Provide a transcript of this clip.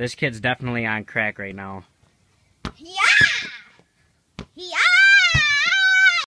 This kid's definitely on crack right now.